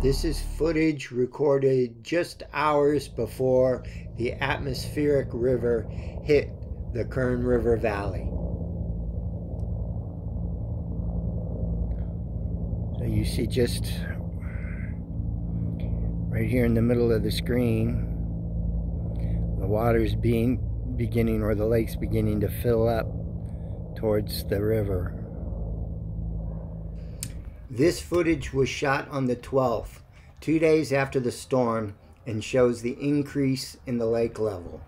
This is footage recorded just hours before the atmospheric river hit the Kern River Valley. So you see just right here in the middle of the screen, the water's being beginning or the lake's beginning to fill up towards the river. This footage was shot on the 12th, two days after the storm, and shows the increase in the lake level.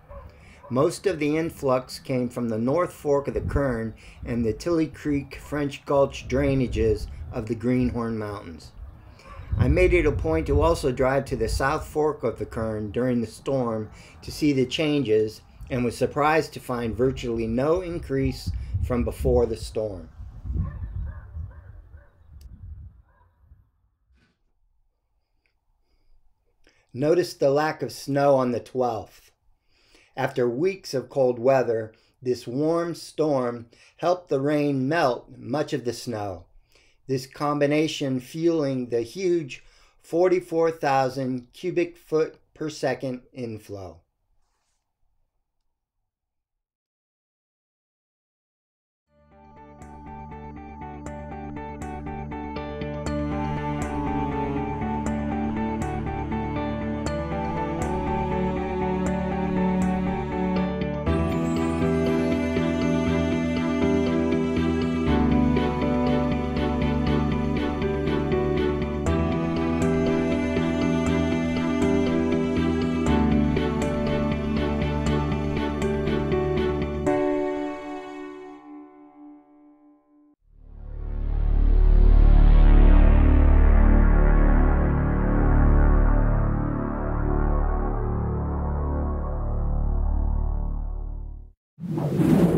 Most of the influx came from the North Fork of the Kern and the Tillie Creek French Gulch drainages of the Greenhorn Mountains. I made it a point to also drive to the South Fork of the Kern during the storm to see the changes and was surprised to find virtually no increase from before the storm. Notice the lack of snow on the 12th. After weeks of cold weather, this warm storm helped the rain melt much of the snow. This combination fueling the huge 44,000 cubic foot per second inflow.